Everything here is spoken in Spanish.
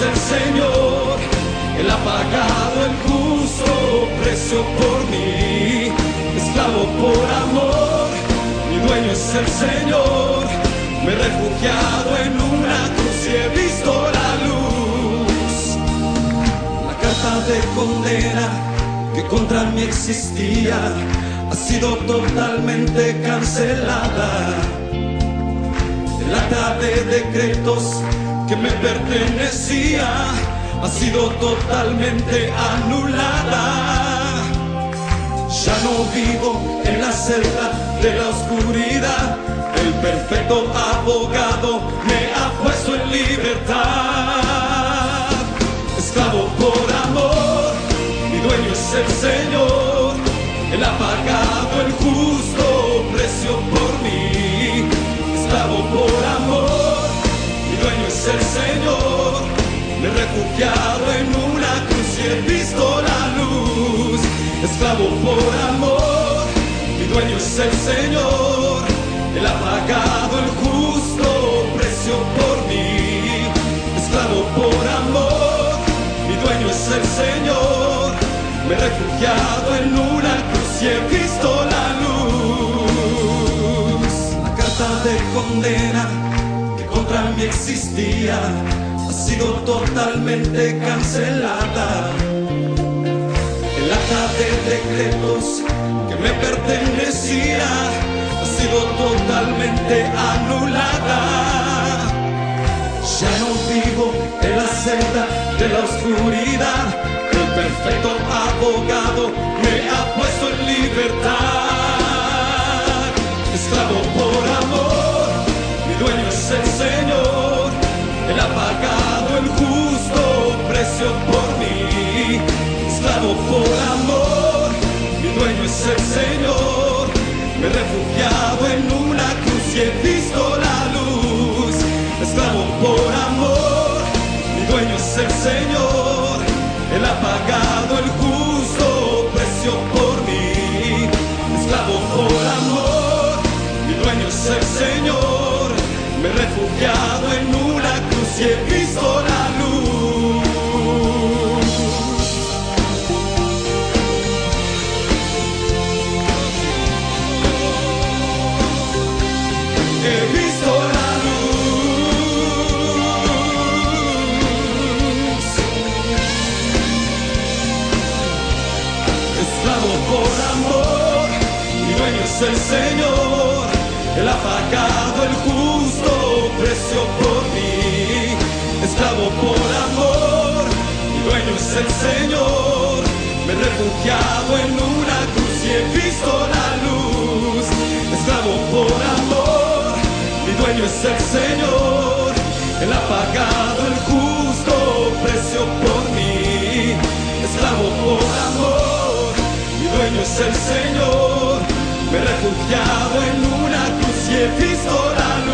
el Señor, Él ha pagado el justo precio por mí, esclavo por amor, mi dueño es el Señor, me he refugiado en una cruz y he visto la luz, la carta de condena que contra mí existía ha sido totalmente cancelada. El acta de decretos que me pertenecía ha sido totalmente anulada. Ya no vivo en la celda de la oscuridad. El perfecto abogado me ha puesto en libertad. Esclavo por amor, mi dueño es el Señor. Él ha pagado el justo refugiado en una cruz y he visto la luz. Esclavo por amor, mi dueño es el Señor. Él ha pagado el justo precio por mí. Esclavo por amor, mi dueño es el Señor. Me he refugiado en una cruz y he visto la luz. La carta de condena que contra mí existía ha sido totalmente cancelada. El acta de decretos que me pertenecía ha sido totalmente anulada. Ya no vivo en la celda de la oscuridad. El perfecto abogado me ha puesto en libertad. Por mí. Esclavo por amor, mi dueño es el Señor. Me he refugiado en una cruz y he visto la luz. Esclavo por amor, mi dueño es el Señor. Él ha pagado el justo precio por mí. Esclavo por amor, mi dueño es el Señor. Me refugiado en una cruz y he visto la luz. Esclavo por amor, mi dueño es el Señor. Él ha el justo precio por mí. Esclavo por amor, mi dueño es el Señor. Me he refugiado en una cruz y he visto la luz. Esclavo por amor, mi dueño es el Señor. Señor. Me he refugiado en una cruz y he visto la